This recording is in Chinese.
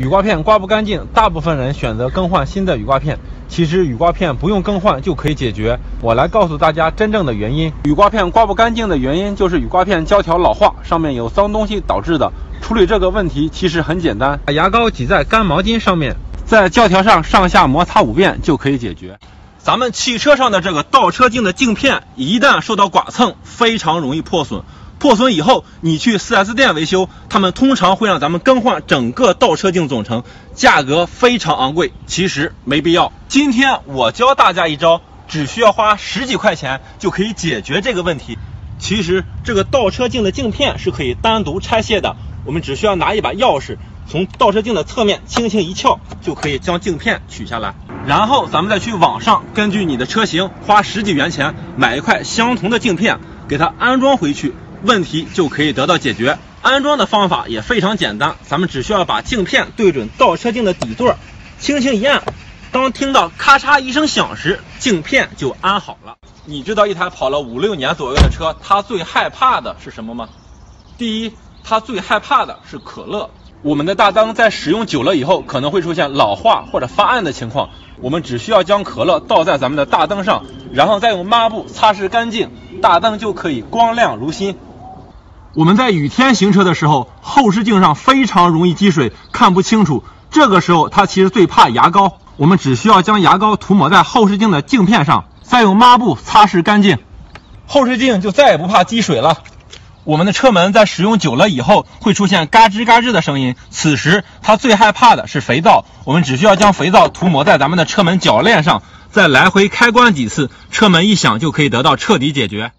雨刮片刮不干净，大部分人选择更换新的雨刮片。其实雨刮片不用更换就可以解决。我来告诉大家真正的原因。雨刮片刮不干净的原因就是雨刮片胶条老化，上面有脏东西导致的。处理这个问题其实很简单，把牙膏挤在干毛巾上面，在胶条上上下摩擦五遍就可以解决。咱们汽车上的这个倒车镜的镜片一旦受到剐蹭，非常容易破损。破损以后，你去 4S 店维修，他们通常会让咱们更换整个倒车镜总成，价格非常昂贵。其实没必要。今天我教大家一招，只需要花十几块钱就可以解决这个问题。其实这个倒车镜的镜片是可以单独拆卸的，我们只需要拿一把钥匙，从倒车镜的侧面轻轻一撬，就可以将镜片取下来。然后咱们再去网上根据你的车型花十几元钱买一块相同的镜片，给它安装回去。问题就可以得到解决。安装的方法也非常简单，咱们只需要把镜片对准倒车镜的底座，轻轻一按，当听到咔嚓一声响时，镜片就安好了。你知道一台跑了五六年左右的车，它最害怕的是什么吗？第一，它最害怕的是可乐。我们的大灯在使用久了以后，可能会出现老化或者发暗的情况。我们只需要将可乐倒在咱们的大灯上，然后再用抹布擦拭干净，大灯就可以光亮如新。我们在雨天行车的时候，后视镜上非常容易积水，看不清楚。这个时候，它其实最怕牙膏。我们只需要将牙膏涂抹在后视镜的镜片上，再用抹布擦拭干净，后视镜就再也不怕积水了。我们的车门在使用久了以后，会出现嘎吱嘎吱的声音，此时它最害怕的是肥皂。我们只需要将肥皂涂抹在咱们的车门铰链上，再来回开关几次，车门一响就可以得到彻底解决。